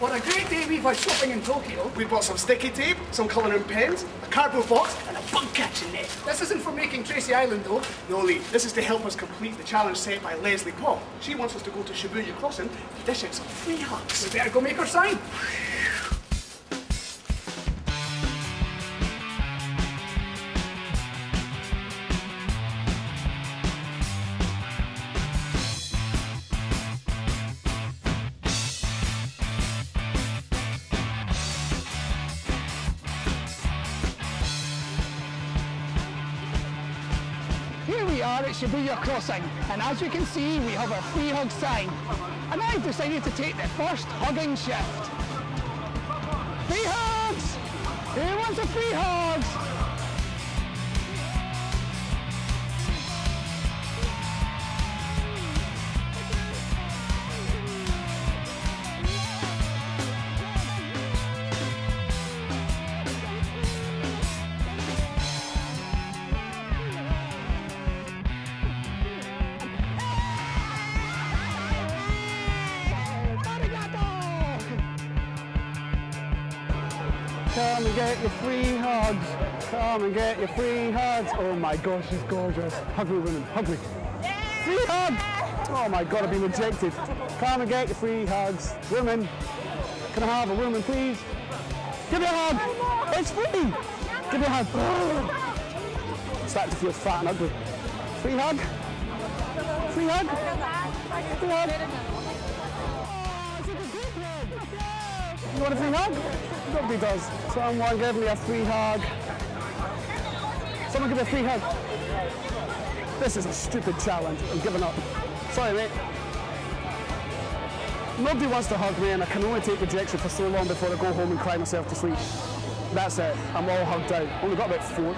What a great day we've had shopping in Tokyo. We've got some sticky tape, some colouring pens, a cardboard box, and a bug catching net. This isn't for making Tracy Island, though. No, Lee, this is to help us complete the challenge set by Leslie Paul. She wants us to go to Shibuya Crossing to dish out some free hugs. We better go make her sign. Here we are at Shibuya Crossing, and as you can see, we have our free hug sign. And I've decided to take the first hugging shift. Free hugs! Who wants a free hugs? Come and get your free hugs. Come and get your free hugs. Oh my gosh, she's gorgeous. Hug me, women. Hug me. Free hug! Oh my god, I've been rejected. Come and get your free hugs. Women, can I have a woman, please? Give me a hug. It's free. Give me a hug. I'm starting to feel fat and ugly. Free hug. Free hug. Free hug. Oh, you want a free hug? Nobody does. Someone give me a free hug. Someone give me a free hug. This is a stupid challenge. I'm giving up. Sorry, mate. Nobody wants to hug me and I can only take rejection for so long before I go home and cry myself to sleep. That's it. I'm all hugged out. Only got about four.